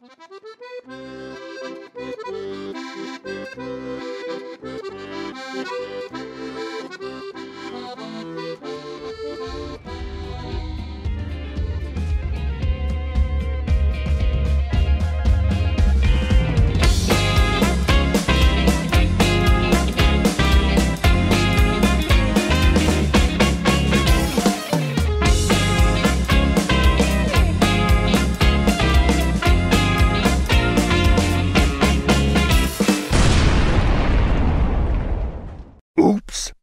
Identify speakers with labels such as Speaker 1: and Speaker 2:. Speaker 1: Thank you.
Speaker 2: Oops.